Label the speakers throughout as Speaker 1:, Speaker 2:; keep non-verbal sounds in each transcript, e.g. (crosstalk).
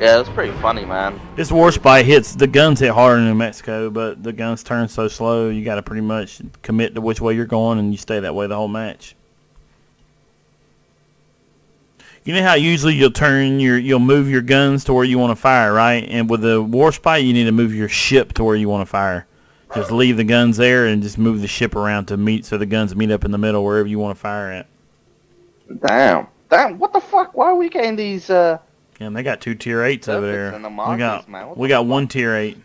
Speaker 1: Yeah, it's pretty funny, man.
Speaker 2: This Warspite hits the guns hit harder in New Mexico, but the guns turn so slow. You got to pretty much commit to which way you're going, and you stay that way the whole match. You know how usually you'll turn your you'll move your guns to where you want to fire, right? And with the war Warspite, you need to move your ship to where you want to fire. Just leave the guns there and just move the ship around to meet so the guns meet up in the middle wherever you want to fire at.
Speaker 1: Damn. Damn, what the fuck? Why are we getting these, uh...
Speaker 2: And they got two tier eights over there.
Speaker 1: the
Speaker 2: we got
Speaker 1: man.
Speaker 2: We got one tier eight.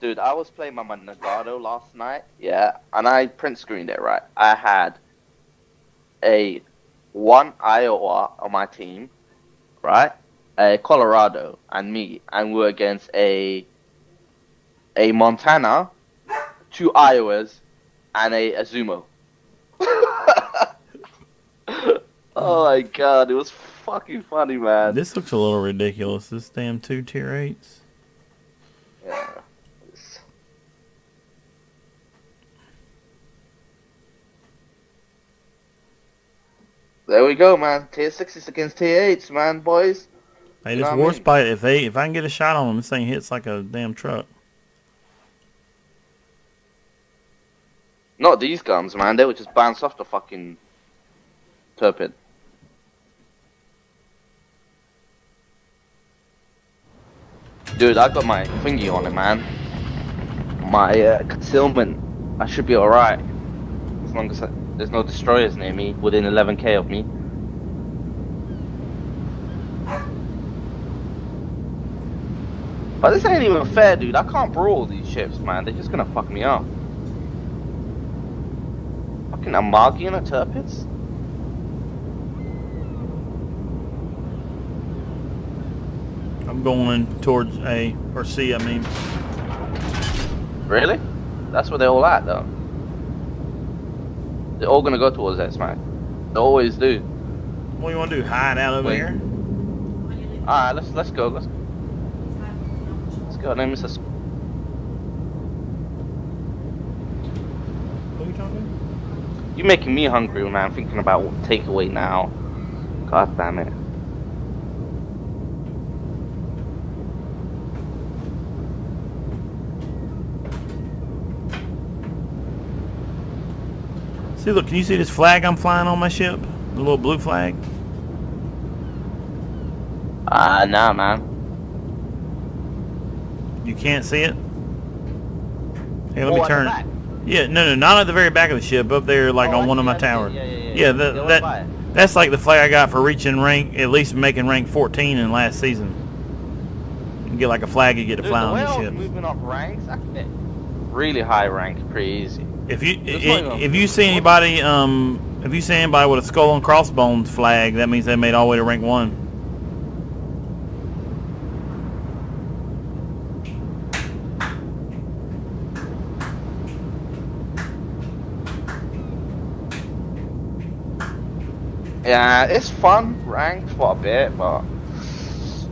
Speaker 1: Dude, I was playing my my Nagato last night, yeah, and I print screened it, right? I had a one Iowa on my team, right? A Colorado and me, and we're against a a Montana, two Iowas, and a Azuma. Oh my god, it was fucking funny, man.
Speaker 2: This looks a little ridiculous. This damn two tier eights.
Speaker 1: Yeah. There we go, man. Tier sixes against tier eights, man, boys.
Speaker 2: Hey,
Speaker 1: You
Speaker 2: this
Speaker 1: know what I mean?
Speaker 2: If they if I can get a shot on them, this thing hits like a damn truck.
Speaker 1: Not these guns, man. They would just bounce off the fucking torpid. Dude, I got my thingy on it, man. My uh, concealment. I should be alright. As long as I, there's no destroyers near me, within 11k of me. But this ain't even fair, dude. I can't brawl these ships, man. They're just gonna fuck me up. Fucking Amagi and a Tirpitz?
Speaker 2: I'm going towards A or C. I mean,
Speaker 1: Really? That's where they're all at, though. They're all gonna go towards that smack. They always do.
Speaker 2: what do you want to do? Hide out over
Speaker 1: Wait.
Speaker 2: here?
Speaker 1: Alright, let's let's go. Let's let's go. Name is a
Speaker 2: are you talking?
Speaker 1: You're making me hungry, man. I'm thinking about takeaway now. God damn it.
Speaker 2: See, look. Can you see this flag I'm flying on my ship? The little blue flag.
Speaker 1: Ah, nah, man.
Speaker 2: You can't see it. Hey, let
Speaker 1: Oh,
Speaker 2: me
Speaker 1: at the
Speaker 2: turn.
Speaker 1: back.
Speaker 2: Yeah, no, no, not at the very back of the ship. Up there, like
Speaker 1: Oh,
Speaker 2: on
Speaker 1: I
Speaker 2: one
Speaker 1: see,
Speaker 2: of my towers.
Speaker 1: Yeah, yeah, yeah.
Speaker 2: Yeah, that that that's like the flag I got for reaching rank, at least making rank 14 in last season. You get like a flag you get to
Speaker 1: Dude,
Speaker 2: fly
Speaker 1: the
Speaker 2: on
Speaker 1: way
Speaker 2: your
Speaker 1: I
Speaker 2: ship.
Speaker 1: moving up ranks, I could get really high rank pretty easy.
Speaker 2: If you
Speaker 1: That's
Speaker 2: i-
Speaker 1: not even-
Speaker 2: if you see anybody um if you see anybody with a skull and crossbones flag, that means they made all the way to rank one.
Speaker 1: Yeah, it's fun ranked for a bit, but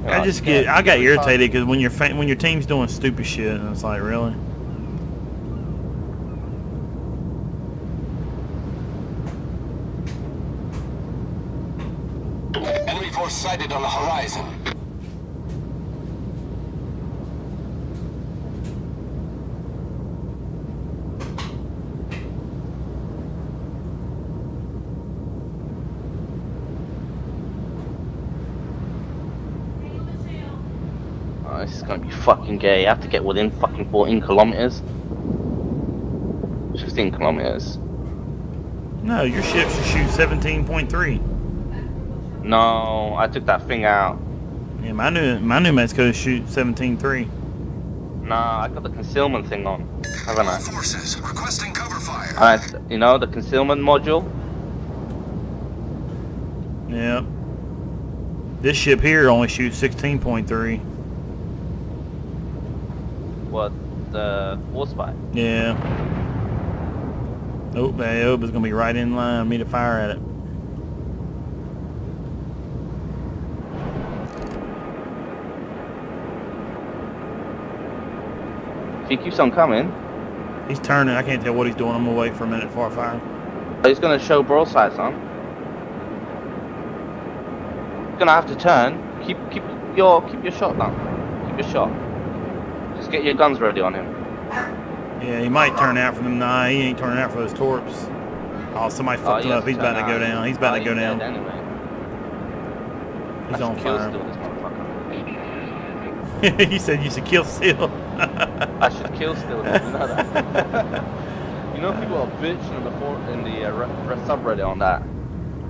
Speaker 1: you
Speaker 2: I just get I got irritated because when your when your team's doing stupid shit, and it's like really.
Speaker 3: Enemy force sighted on the horizon.
Speaker 1: Oh, this is gonna be fucking gay. I have to get within fucking 14 kilometers. 15 kilometers.
Speaker 2: No, your ship should shoot 17.3.
Speaker 1: No, I took that thing out.
Speaker 2: Yeah, my new my new Mexico shoot 17.3.
Speaker 1: Nah, I got the concealment thing on, haven't I?
Speaker 3: Forces requesting cover fire.
Speaker 1: Alright, you know, the concealment module?
Speaker 2: Yep. This ship here only shoots 16.3.
Speaker 1: What, the force spy?
Speaker 2: Yeah. Oh, that Aoba is gonna be right in line with me to fire at it.
Speaker 1: If he keeps on coming,
Speaker 2: He's turning. I can't tell what he's doing. I'm gonna wait for a minute before I fire.
Speaker 1: he's gonna show broadsides on. He's gonna have to turn. Keep, keep, keep your keep your shot down. Keep your shot. Just get your guns ready on him.
Speaker 2: Yeah, he might turn out for them. Nah, he ain't turning out for those torps. Oh, somebody fucked him up. He's about to go down. He's about
Speaker 1: Oh,
Speaker 2: to go down.
Speaker 1: Anyway.
Speaker 2: He's
Speaker 1: I
Speaker 2: on fire.
Speaker 1: steal this motherfucker. (laughs)
Speaker 2: he said you should kill Seal.
Speaker 1: I should kill still. You know that? you know people are bitching in the for- in the uh, re- re- subreddit on that.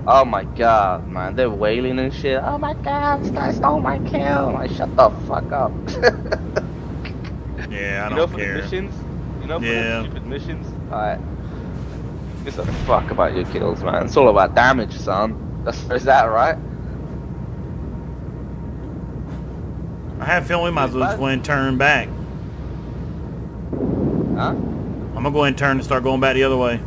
Speaker 1: Oh my god, man, they're wailing and shit. Oh my god, this guy stole my kill. I'm like, shut the fuck up. (laughs)
Speaker 2: yeah, I
Speaker 1: you know
Speaker 2: don't
Speaker 1: for
Speaker 2: care.
Speaker 1: the missions? You know for
Speaker 2: Yeah.
Speaker 1: the stupid missions? Alright. Gives a fuck about your kills, man. It's all about damage, son. That's is that right?
Speaker 2: I have a feeling we might as well just go ahead and turn back.
Speaker 1: Huh?
Speaker 2: I'm gonna go ahead and turn and start going back the other way.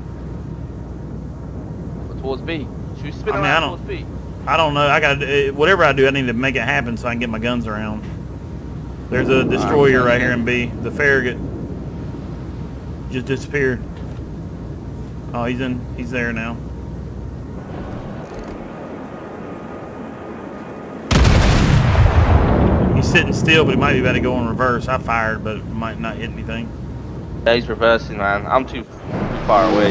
Speaker 1: Or towards B. Should we spin
Speaker 2: I mean, I don't-
Speaker 1: towards B?
Speaker 2: I don't know. I got to eh, whatever I do. I need to make it happen so I can get my guns around. There's a destroyer right here in B. The Farragut just disappeared. Oh, he's in. He's there now. He's sitting still, but he might be about to go in reverse. I fired, but it might not hit anything.
Speaker 1: Yeah, he's reversing, man. I'm too, too far away.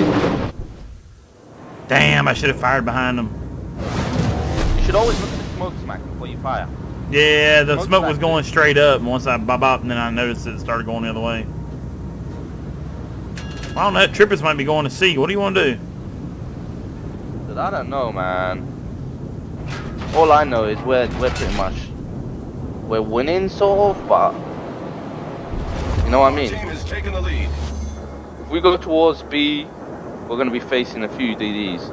Speaker 2: Damn! I should have fired behind him.
Speaker 1: You should always look at the smoke smack before you fire.
Speaker 2: Yeah, the
Speaker 1: Smoke
Speaker 2: smoke was going straight up, and once I bob up, and then I noticed it started going the other way. I don't know. Trippers might be going to C. What do you want to do?
Speaker 1: But I don't know, man. All I know is we're we're pretty much we're winning sort of, but you know what I mean.
Speaker 3: Team has taken the lead.
Speaker 1: If we go towards B, we're gonna be facing a few DDs.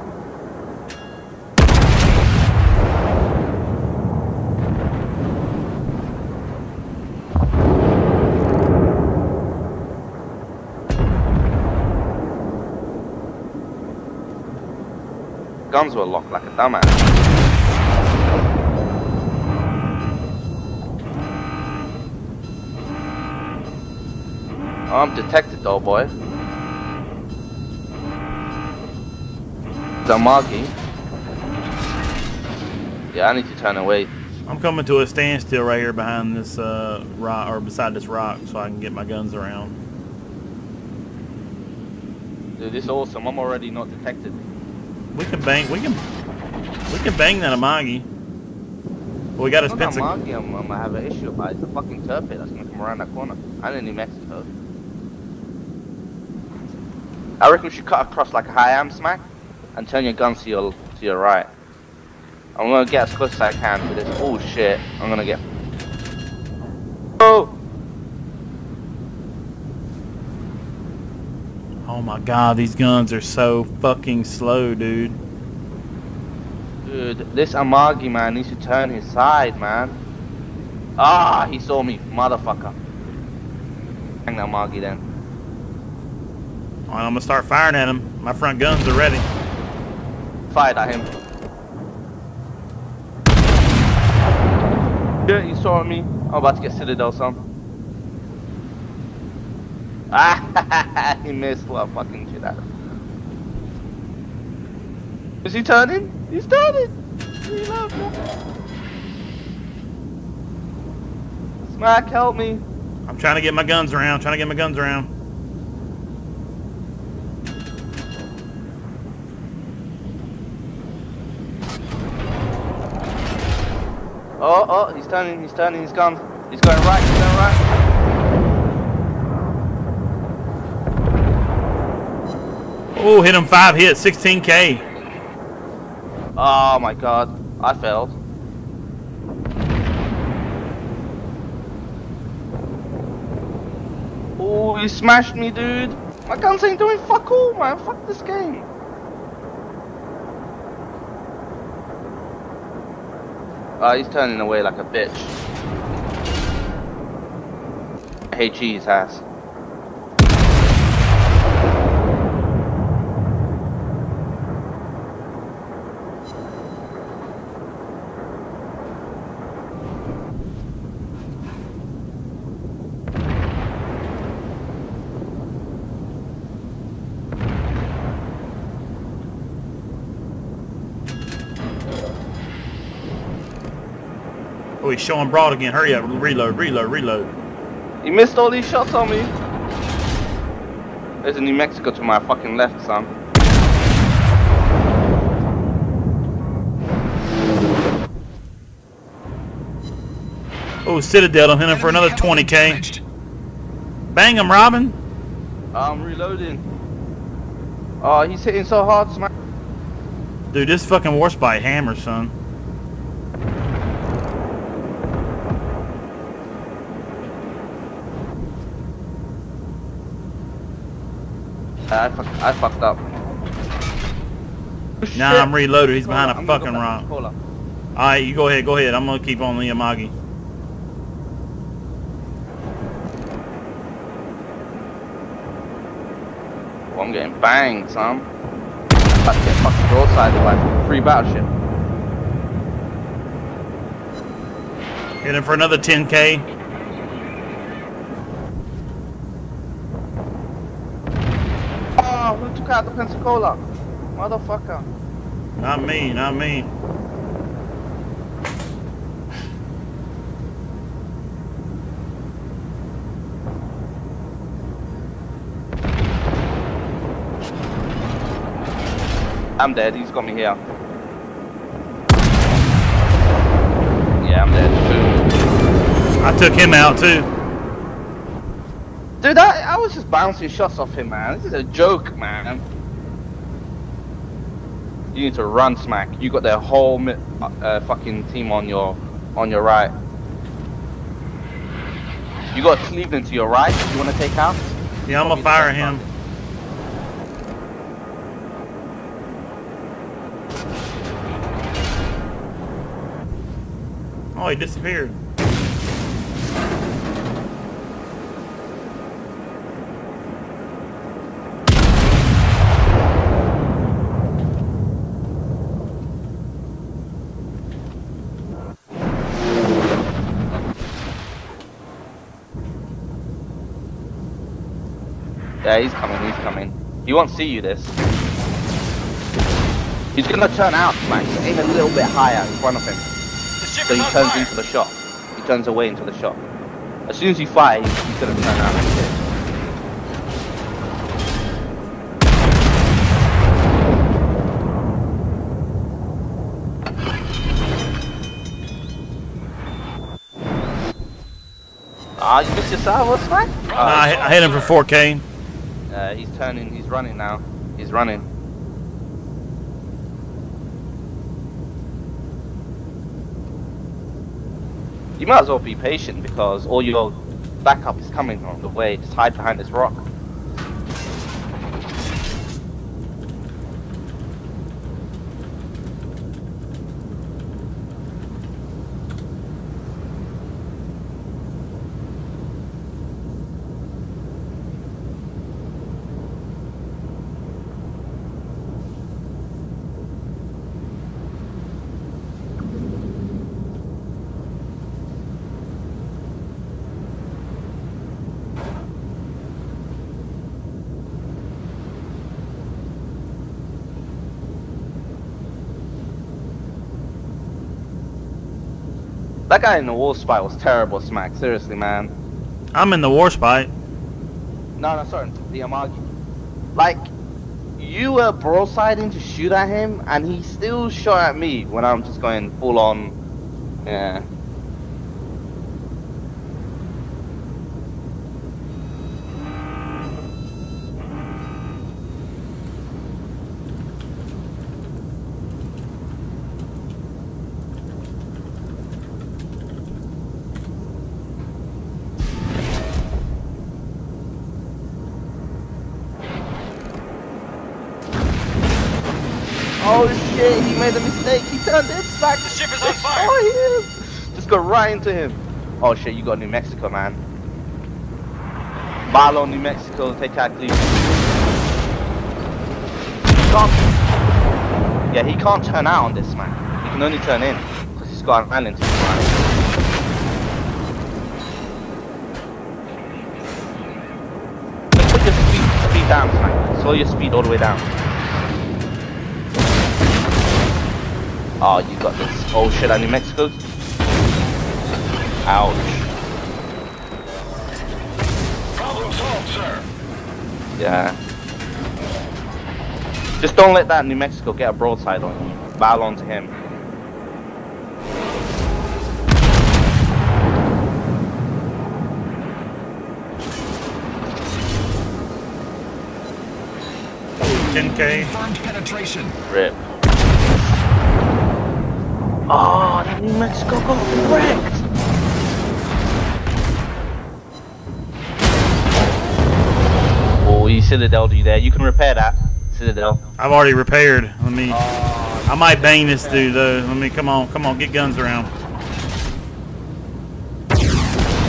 Speaker 1: Guns were locked like a dumbass. I'm detected though, boy. Zamagi. Yeah, I need to turn away.
Speaker 2: I'm coming to a standstill right here behind this uh, rock, or beside this rock, so I can get my guns around.
Speaker 1: Dude, this is awesome. I'm already not detected.
Speaker 2: We can bang. We can. We can bang that Amagi. But we got to
Speaker 1: It's not
Speaker 2: spend some.
Speaker 1: Zamagi I'm, I'm gonna have an issue about. It's the fucking turpid that's gonna come around that corner. I'm in New Mexico. I reckon we should cut across like a high arm smack and turn your guns to your to your right. I'm gonna get as close as I can to this. Oh shit! I'm gonna get. Oh!
Speaker 2: Oh my God, these guns are so fucking slow, dude.
Speaker 1: Dude, this Amagi man needs to turn his side, man. Ah, he saw me, motherfucker. Hang that Amagi then.
Speaker 2: Right, I'm gonna start firing at him. My front guns are ready.
Speaker 1: Fired at him. Yeah, he saw me. I'm about to get Citadel, son. Ah, (laughs) he missed what fucking shit out of him. Is he turning? He's turning! Reload. Smack, help me.
Speaker 2: I'm trying to get my guns around. Trying to get my guns around.
Speaker 1: Oh, oh, he's turning, he's turning, he's gone. He's going right, he's going right.
Speaker 2: Oh, hit him five hits, 16k.
Speaker 1: Oh my god, I failed. Oh, he smashed me, dude. My guns ain't doing fuck all, man. Fuck this game. Oh, he's turning away like a bitch. Hate cheese ass.
Speaker 2: Oh, he's showing broad again. Hurry up. Reload, reload, reload.
Speaker 1: He missed all these shots on me. There's a New Mexico to my fucking left, son.
Speaker 2: Oh, Citadel. I'm hitting for another 20k. Bang him, Robin.
Speaker 1: Ah, I'm reloading. Oh, he's hitting so hard, smack.
Speaker 2: Dude, this fucking Warspite hammer, son.
Speaker 1: I, fuck, I fucked up.
Speaker 2: Nah, I'm reloaded. He's behind a
Speaker 1: I'm
Speaker 2: fucking
Speaker 1: go
Speaker 2: rock.
Speaker 1: to Cola.
Speaker 2: Alright, you go ahead, go ahead. I'm gonna keep on the Yamagi.
Speaker 1: Well, I'm getting banged, son. I'm about to get fucking broadsided by free battleship.
Speaker 2: Hitting for another 10k.
Speaker 1: Who took out the Pensacola? Motherfucker.
Speaker 2: Not me, not me.
Speaker 1: I'm dead. He's got me here. Yeah, I'm dead. Boom.
Speaker 2: I took him out too.
Speaker 1: Dude, I, I was just bouncing shots off him, man. This is a joke, man. You need to run, smack. You got their whole mi- uh, fucking team on your on your right. You got Cleveland to your right. You want to take out?
Speaker 2: Yeah, I'm gonna fire him. Oh, he disappeared.
Speaker 1: Yeah, he's coming. He's coming. He won't see you this. He's gonna turn out, Smack. So aim a little bit higher in front of him. So he turns
Speaker 3: fire.
Speaker 1: into the shot. He turns away into the shot. As soon as you fire, he's, he's gonna turn out like this. Ah, you missed your salvo, Smack?
Speaker 2: Nah, I, I hit him for 4k.
Speaker 1: Uh, he's turning, he's running now. He's running. You might as well be patient because all your backup is coming on the way. Just hide behind this rock. That guy in the wall spot was terrible, Smack. Seriously, man.
Speaker 2: I'm in the Warspite.
Speaker 1: No, no, sorry, the Amagi. Like, you were broadsiding to shoot at him, and he still shot at me when I'm just going full on. Yeah. Shit, he made a mistake. He turned his back.
Speaker 3: The ship is on fire.
Speaker 1: Oh, him. Just go right into him. Oh shit, you got New Mexico, man. Marlon, New Mexico, take out Cleveland. He can't. Yeah, he can't turn out on this, man. He can only turn in. Because he's got an island to his right. Just put your speed, speed down, man. Slow your speed all the way down. Oh, you got this. Oh shit, I New Mexico. Ouch.
Speaker 3: Problem solved, sir.
Speaker 1: Yeah. Just don't let that New Mexico get a broadside on you. Bow onto him.
Speaker 2: Ten K.
Speaker 3: Confirmed penetration.
Speaker 1: Rip. Oh, that New Mexico got wrecked. Oh, you Citadel do there. You can repair that. Citadel.
Speaker 2: I've already repaired. Let me. I might bang this dude though. Let me. Come on. Come on. Get guns around.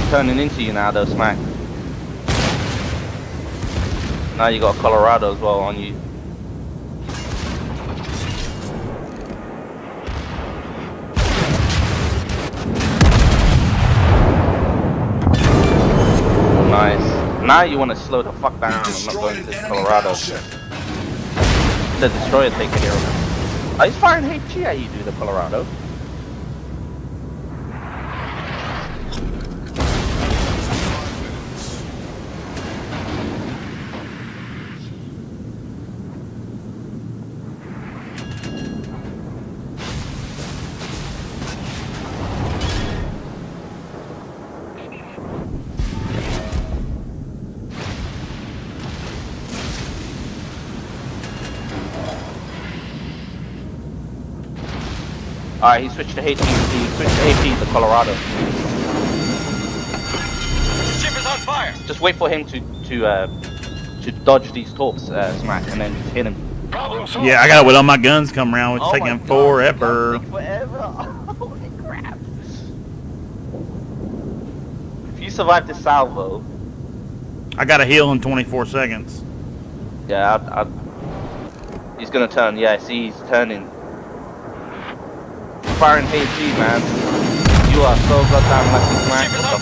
Speaker 1: Turning into you now though, Smack. Now you got Colorado as well on you. Now you want to slow the fuck down and not go
Speaker 3: Destroyed
Speaker 1: into
Speaker 3: an
Speaker 1: this
Speaker 3: enemy
Speaker 1: Colorado. The destroyer take care of him. He's firing HE at you, do the Colorado. Alright, he switched to HG. He switched to HE to Colorado.
Speaker 3: The Ship is on fire.
Speaker 1: Just wait for him to to uh, to dodge these torps, uh, smack, and then just hit him.
Speaker 2: Yeah, I got it with all my guns come around. It's
Speaker 1: Oh my
Speaker 2: taking
Speaker 1: God,
Speaker 2: forever.
Speaker 1: it's gonna Forever. (laughs) Holy crap! If you survive this salvo,
Speaker 2: I got a heal in 24 seconds.
Speaker 1: yeah, I, I, he's gonna turn. Yeah, see, he's turning. Firing HE, man. You are so goddamn lucky, smack.
Speaker 3: Ship
Speaker 1: What the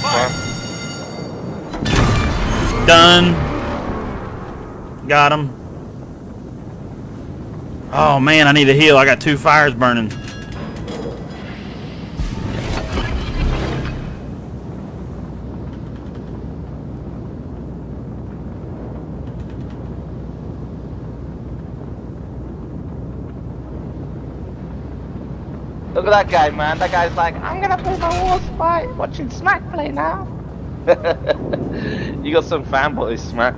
Speaker 1: fuck?
Speaker 2: Done. Got him. Oh man, I need a heal. I got two fires burning.
Speaker 1: Look at that guy, man. That guy's like, I'm gonna play my Warspite, watching Smack play now. (laughs) you got some fanboys, Smack.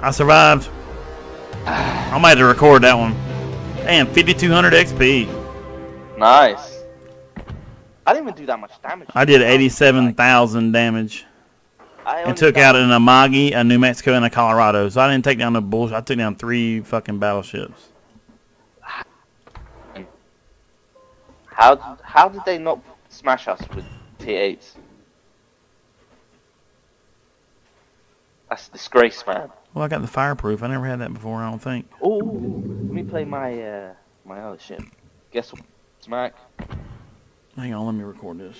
Speaker 2: I survived. I might have to record that one. Damn, 5200 XP.
Speaker 1: Nice. I didn't even do that much damage.
Speaker 2: I did 87,000 damage.
Speaker 1: I
Speaker 2: And took out an Amagi, a New Mexico, and a Colorado. So I didn't take down the bullshit. I took down three fucking battleships.
Speaker 1: How how did they not smash us with T8s? That's a disgrace, man.
Speaker 2: Well, I got the fireproof. I never had that before, I don't think.
Speaker 1: Oh, let me play my uh my other ship. Guess what? Smack.
Speaker 2: Hang on, let me record this.